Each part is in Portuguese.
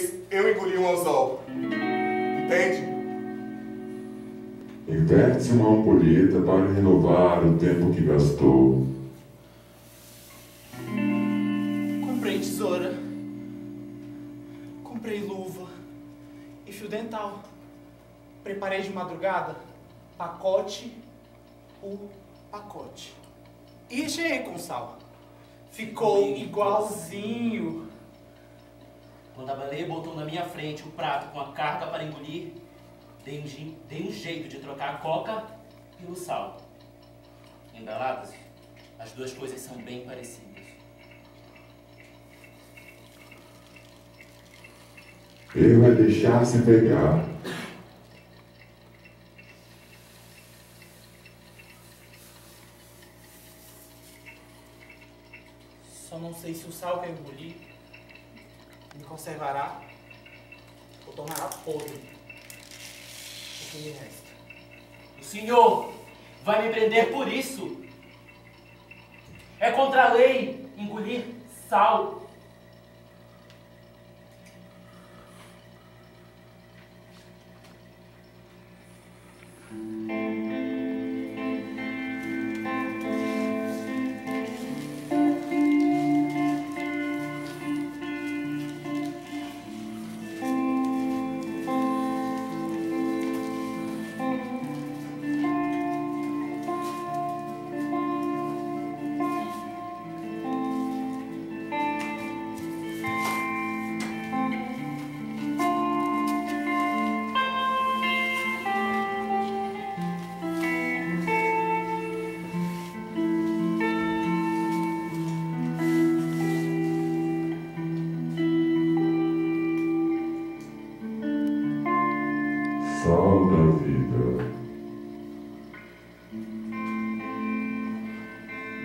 vez eu engoli um anzol. Entende? Inverte uma ampulheta para renovar o tempo que gastou. Comprei tesoura. Comprei luva. E fio dental. Preparei de madrugada pacote por pacote. E recheei com sal. Ficou igualzinho. Quando a baleia botou na minha frente o prato com a carga para engolir, dei um, dei um jeito de trocar a coca pelo sal. Embaladas, as duas coisas são bem parecidas. Ele vai deixar se pegar. Só não sei se o sal que eu engoli me conservará ou tornará podre. O que me resta? O senhor vai me prender por isso. É contra a lei engolir sal. Sal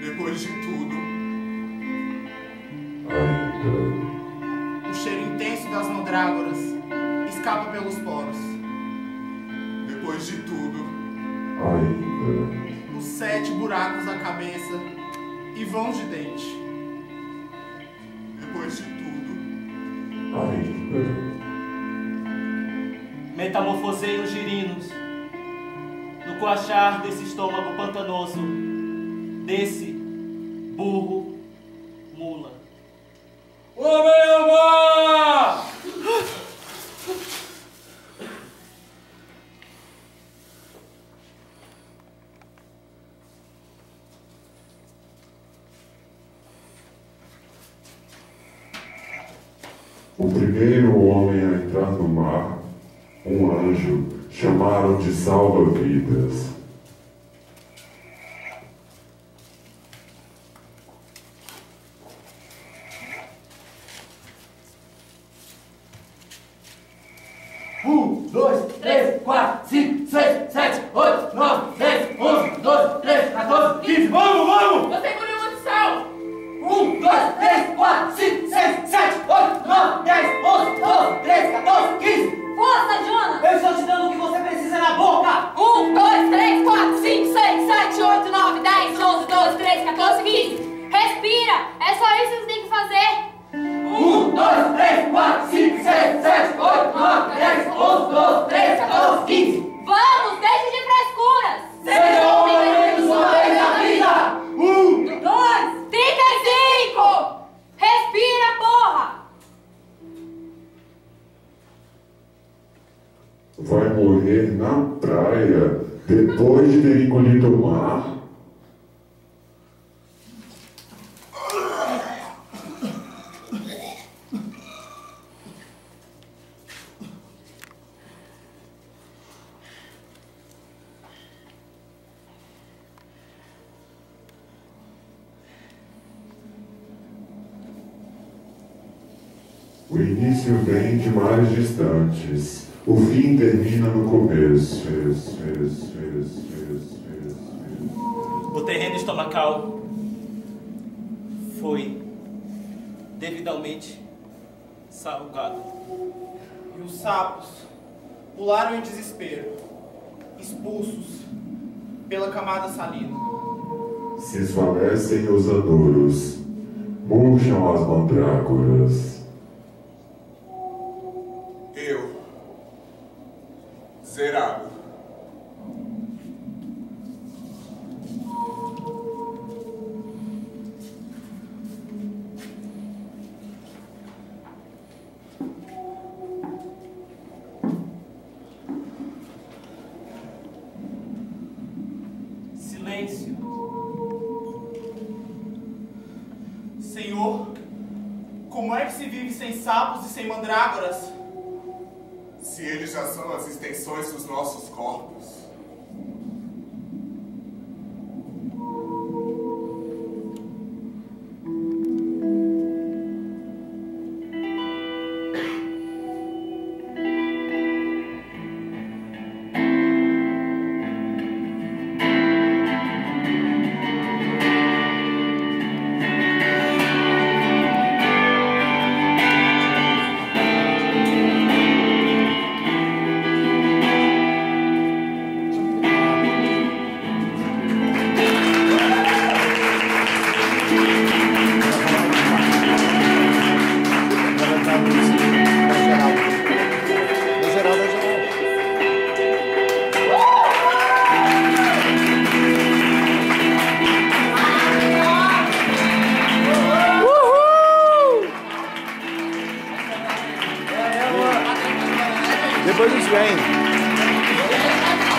Depois de tudo. O cheiro intenso das mandrágoras escapa pelos poros. depois de tudo. Os sete buracos da cabeça e vãos de dente. depois de tudo. Metamorfosei os girinos no coachar desse estômago pantanoso, desse burro mula. Homem-Ama! O primeiro homem a entrar no mar, um anjo, chamaram de salva-vidas. É só isso que você tem que fazer! Um, dois, três, quatro, cinco, seis, sete, oito, nove, dez, onze, doze, treze, 14, 15. Vamos, deixe de frescuras! Seja homem uma vez na vida! Um, Dois, trinta e cinco! Respira, porra! Vai morrer na praia depois de ter engolido o mar. O início vem de mares distantes. O fim termina no começo. O terreno estomacal foi devidamente salgado. E os sapos pularam em desespero, expulsos pela camada salina. Se esvaecem os anuros, murcham as mandrágoras. Se vive sem sapos e sem mandrágoras? Se eles já são as extensões dos nossos corpos.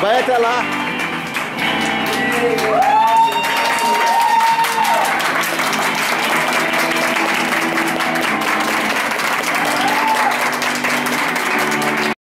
Vai até lá.